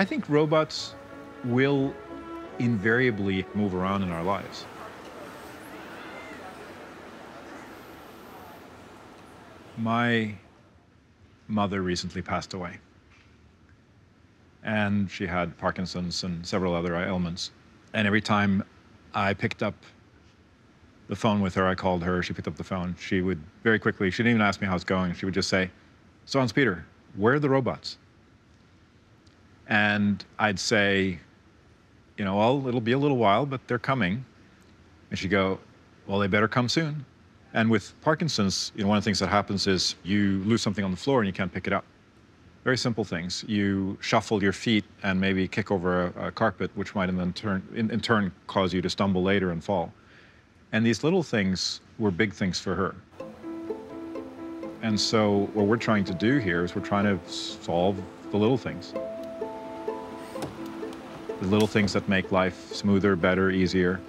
I think robots will invariably move around in our lives. My mother recently passed away. And she had Parkinson's and several other ailments. And every time I picked up the phone with her, I called her, she picked up the phone. She would very quickly, she didn't even ask me how it's going. She would just say, So, Hans Peter, where are the robots? And I'd say, You know, well, it'll be a little while, but they're coming. And she'd go, Well, they better come soon. And with Parkinson's, you know, one of the things that happens is you lose something on the floor and you can't pick it up. Very simple things. You shuffle your feet and maybe kick over a, a carpet, which might in, turn, in, in turn cause you to stumble later and fall. And these little things were big things for her. And so what we're trying to do here is we're trying to solve the little things. The little things that make life smoother, better, easier,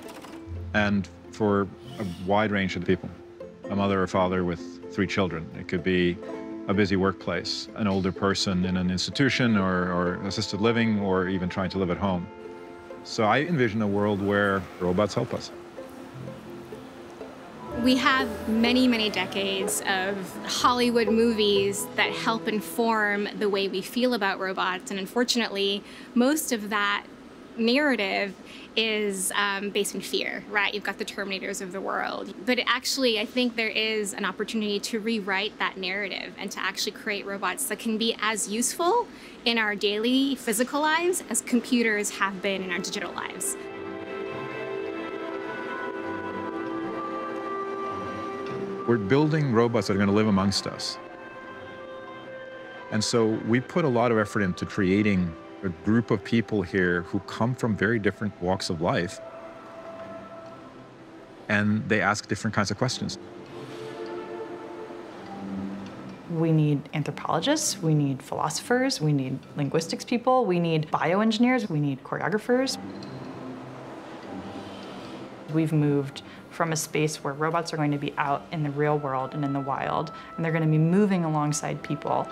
and for a wide range of people a mother or father with three children. It could be a busy workplace, an older person in an institution or, or assisted living, or even trying to live at home. So I envision a world where robots help us. We have many, many decades of Hollywood movies that help inform the way we feel about robots. And unfortunately, most of that narrative is um, based in fear, right? You've got the Terminators of the world. But actually, I think there is an opportunity to rewrite that narrative and to actually create robots that can be as useful in our daily physical lives as computers have been in our digital lives. We're building robots that are going to live amongst us. And so we put a lot of effort into creating a group of people here who come from very different walks of life and they ask different kinds of questions. We need anthropologists, we need philosophers, we need linguistics people, we need bioengineers, we need choreographers. We've moved from a space where robots are going to be out in the real world and in the wild, and they're going to be moving alongside people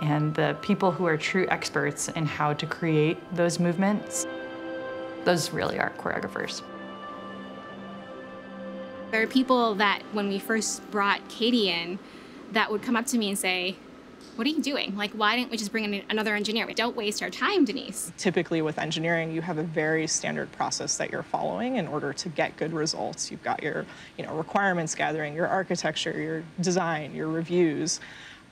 and the people who are true experts in how to create those movements, those really are choreographers. There are people that when we first brought Catie in that would come up to me and say, what are you doing? Like, why didn't we just bring in another engineer? We don't waste our time, Denise. Typically with engineering, you have a very standard process that you're following in order to get good results. You've got your, you know, requirements gathering, your architecture, your design, your reviews.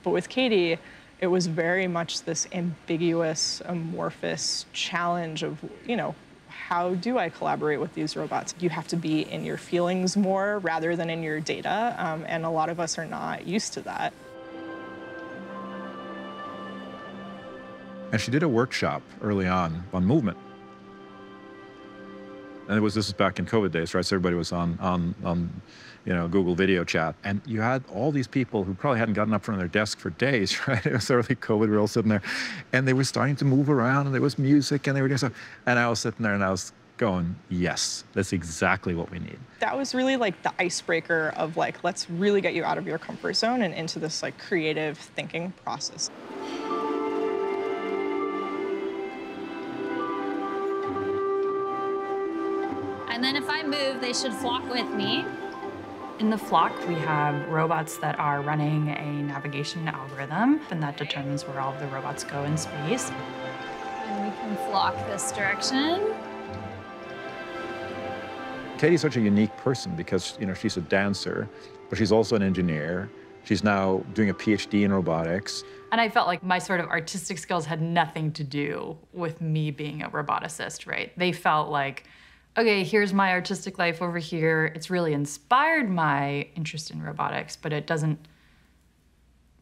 But with Catie, it was very much this ambiguous, amorphous challenge of, you know, how do I collaborate with these robots? You have to be in your feelings more rather than in your data, um, and a lot of us are not used to that. And she did a workshop early on on movement. And it was this was back in COVID days, right? So everybody was on on on you know, Google video chat. And you had all these people who probably hadn't gotten up from their desk for days, right? It was early COVID, we were all sitting there. And they were starting to move around and there was music and they were doing stuff. And I was sitting there and I was going, yes, that's exactly what we need. That was really like the icebreaker of like, let's really get you out of your comfort zone and into this like creative thinking process. And then if I move, they should flock with me. In the flock, we have robots that are running a navigation algorithm, and that determines where all of the robots go in space. And we can flock this direction. Catie's such a unique person because, you know, she's a dancer, but she's also an engineer. She's now doing a PhD in robotics. And I felt like my sort of artistic skills had nothing to do with me being a roboticist, right? They felt like okay, here's my artistic life over here. It's really inspired my interest in robotics, but it doesn't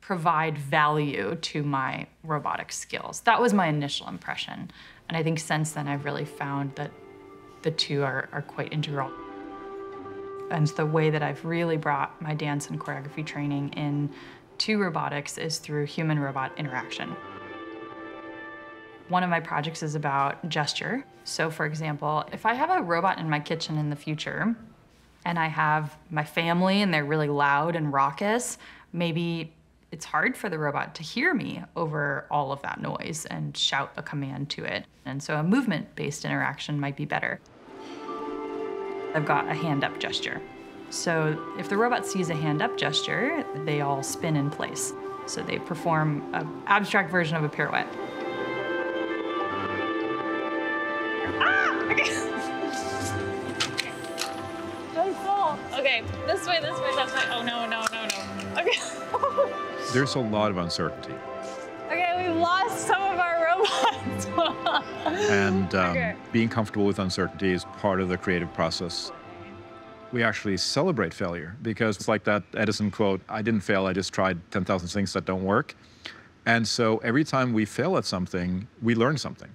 provide value to my robotic skills. That was my initial impression. And I think since then I've really found that the two are, are quite integral. And the way that I've really brought my dance and choreography training in to robotics is through human-robot interaction. One of my projects is about gesture. So for example, if I have a robot in my kitchen in the future, and I have my family and they're really loud and raucous, maybe It's hard for the robot to hear me over all of that noise and shout a command to it. And so a movement based interaction might be better. I've got a hand up gesture. So if the robot sees a hand up gesture, they all spin in place. So they perform an abstract version of a pirouette. Ah! Okay. Don't fall. Okay, this way, this way, this way. Oh no, no, no, no. Okay. There's a lot of uncertainty. okay, we've lost some of our robots. And um, Okay. being comfortable with uncertainty is part of the creative process. We actually celebrate failure because it's like that Edison quote I didn't fail, I just tried 10,000 things that don't work. And so every time we fail at something, we learn something.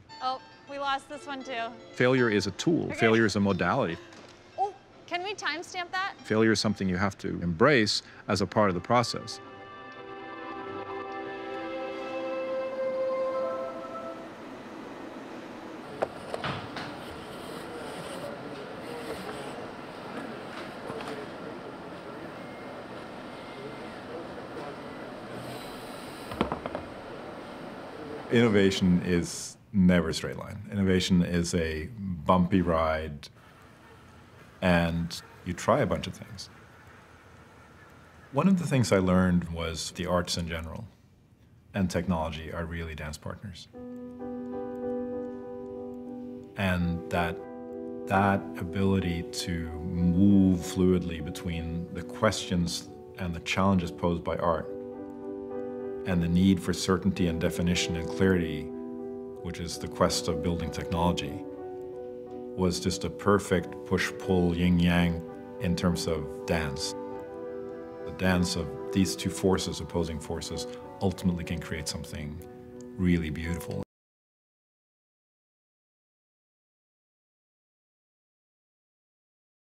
We lost this one too. Failure is a tool, failure is a modality. Oh, can we timestamp that? Failure is something you have to embrace as a part of the process. Innovation is never straight line. Innovation is a bumpy ride, and you try a bunch of things. One of the things I learned was the arts in general and technology are really dance partners. And that that ability to move fluidly between the questions and the challenges posed by art and the need for certainty and definition and clarity, which is the quest of building technology, was just a perfect push pull yin yang in terms of dance. The dance of these two forces, opposing forces, ultimately can create something really beautiful.